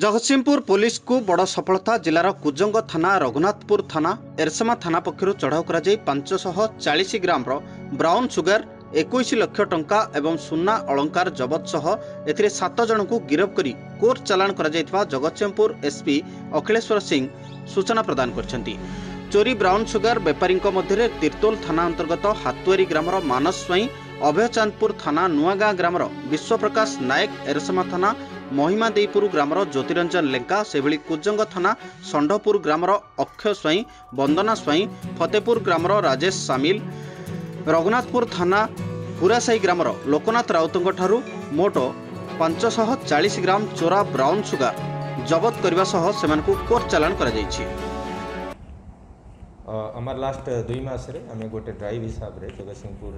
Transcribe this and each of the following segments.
ଜଗତସିଂହପୁର ପୋଲିସକୁ ବଡ଼ ସଫଳତା ଜିଲ୍ଲାର କୁଜଙ୍ଗ ଥାନା ରଘୁନାଥପୁର ଥାନା ଏରସମା ଥାନା ପକ୍ଷରୁ ଚଢ଼ାଉ କରାଯାଇ ପାଞ୍ଚଶହ ଚାଳିଶ ଗ୍ରାମର ବ୍ରାଉନ୍ ସୁଗାର ଏକୋଇଶ ଲକ୍ଷ ଟଙ୍କା ଏବଂ ସୁନା ଅଳଙ୍କାର ଜବତ ସହ ଏଥିରେ ସାତ ଜଣଙ୍କୁ ଗିରଫ କରି କୋର୍ଟ ଚାଲାଣ କରାଯାଇଥିବା ଜଗତସିଂହପୁର ଏସ୍ପି ଅଖିଳେଶ୍ୱର ସିଂ ସୂଚନା ପ୍ରଦାନ କରିଛନ୍ତି ଚୋରି ବ୍ରାଉନ୍ ସୁଗାର ବେପାରୀଙ୍କ ମଧ୍ୟରେ ତିର୍ତ୍ତୋଲ ଥାନା ଅନ୍ତର୍ଗତ ହାତୁଆରୀ ଗ୍ରାମର ମାନସ ସ୍ୱାଇଁ ଅଭୟ ଚାନ୍ଦପୁର ଥାନା ନୂଆଗାଁ ଗ୍ରାମର ବିଶ୍ୱପ୍ରକାଶ ନାୟକ ଏରସମା ଥାନା ମହିମାଦେଇପୁର ଗ୍ରାମର ଜ୍ୟୋତିରଞ୍ଜନ ଲେଙ୍କା ସେଭଳି କୁଜଙ୍ଗ ଥାନା ଷଣ୍ଢପୁର ଗ୍ରାମର ଅକ୍ଷୟ ସ୍ୱାଇଁ ବନ୍ଦନା ସ୍ୱାଇଁ ଫତେପୁର ଗ୍ରାମର ରାଜେଶ ସାମିଲ ରଘୁନାଥପୁର ଥାନା ପୁରାସାହି ଗ୍ରାମର ଲୋକନାଥ ରାଉତଙ୍କଠାରୁ ମୋଟ ପାଞ୍ଚଶହ ଚାଳିଶ ଗ୍ରାମ ଚୋରା ବ୍ରାଉନ୍ ସୁଗାର ଜବତ କରିବା ସହ ସେମାନଙ୍କୁ କୋର୍ଟ ଚାଲାଣ କରାଯାଇଛି आमर लास्ट दुई मस गोटे ड्राइव हिसाब से जगत सिंहपुर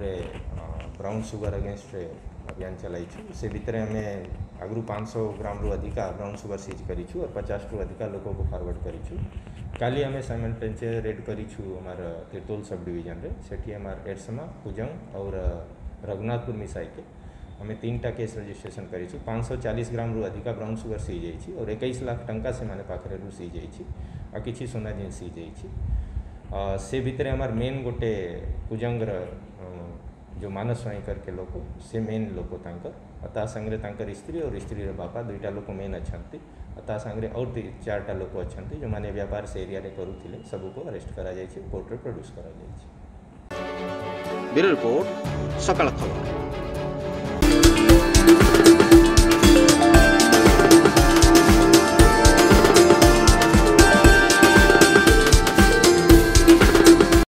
ब्राउन सुगर अगेन्स्ट अभियान चल से भितर आम आगु पाँच सौ ग्राम रु अधिक ब्राउन सुगर सीज कर पचास रु अधिका लोक को फरवर्ड कर रेड करमार तिरतोल सब डिजन में सेमार एडसमा कुजंग और रघुनाथपुर मिसाई के आम तीन टा केस रजिस्ट्रेशन कर चालीस ग्राम रु अधिक ब्राउन सुगर सीज जाइए और एक लाख टाँह से पाखे रु सी जाइए आ कि सुना जिन सी जाइए से भितर आमार मेन गोटे कुजंग्र जो मानस वाईकर के लोक से मेन लोक सांगे स्त्री और स्त्री बापा दुईटा लोक मेन अच्छा तांगे और चार लोक अच्छा जो मैंने व्यापार से एरिया करुले सबको अरेस्ट करोर्ट्रे प्रड्यूस कर सकाल खबर